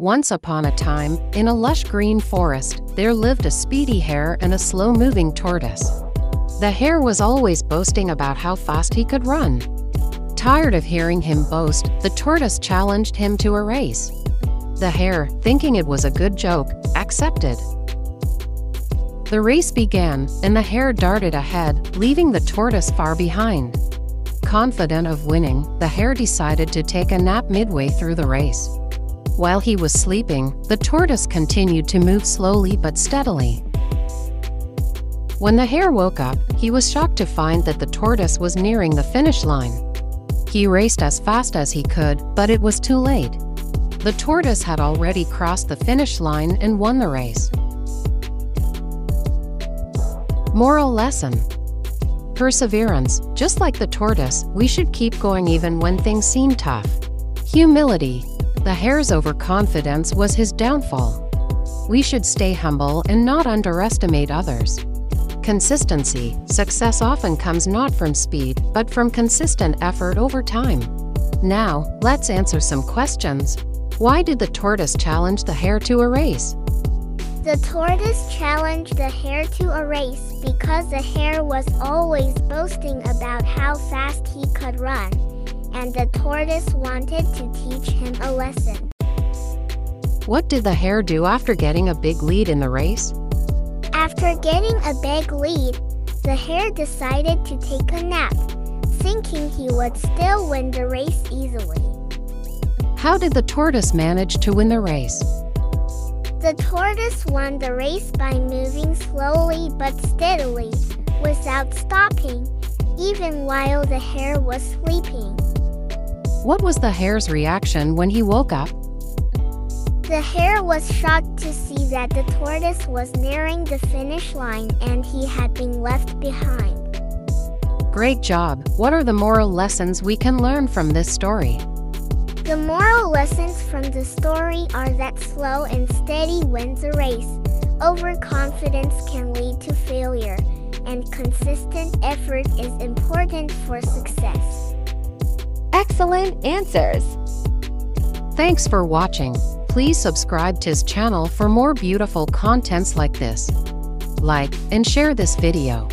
Once upon a time, in a lush green forest, there lived a speedy hare and a slow-moving tortoise. The hare was always boasting about how fast he could run. Tired of hearing him boast, the tortoise challenged him to a race. The hare, thinking it was a good joke, accepted. The race began, and the hare darted ahead, leaving the tortoise far behind. Confident of winning, the hare decided to take a nap midway through the race. While he was sleeping, the tortoise continued to move slowly but steadily. When the hare woke up, he was shocked to find that the tortoise was nearing the finish line. He raced as fast as he could, but it was too late. The tortoise had already crossed the finish line and won the race. Moral lesson Perseverance, just like the tortoise, we should keep going even when things seem tough. Humility, the hare's overconfidence was his downfall. We should stay humble and not underestimate others. Consistency Success often comes not from speed, but from consistent effort over time. Now, let's answer some questions. Why did the tortoise challenge the hare to a race? The tortoise challenged the hare to a race because the hare was always boasting about how fast he could run and the tortoise wanted to teach him a lesson. What did the hare do after getting a big lead in the race? After getting a big lead, the hare decided to take a nap, thinking he would still win the race easily. How did the tortoise manage to win the race? The tortoise won the race by moving slowly but steadily, without stopping, even while the hare was sleeping. What was the hare's reaction when he woke up? The hare was shocked to see that the tortoise was nearing the finish line and he had been left behind. Great job! What are the moral lessons we can learn from this story? The moral lessons from the story are that slow and steady wins a race, overconfidence can lead to failure, and consistent effort is important for success. Excellent answers! Thanks for watching. Please subscribe to his channel for more beautiful contents like this. Like and share this video.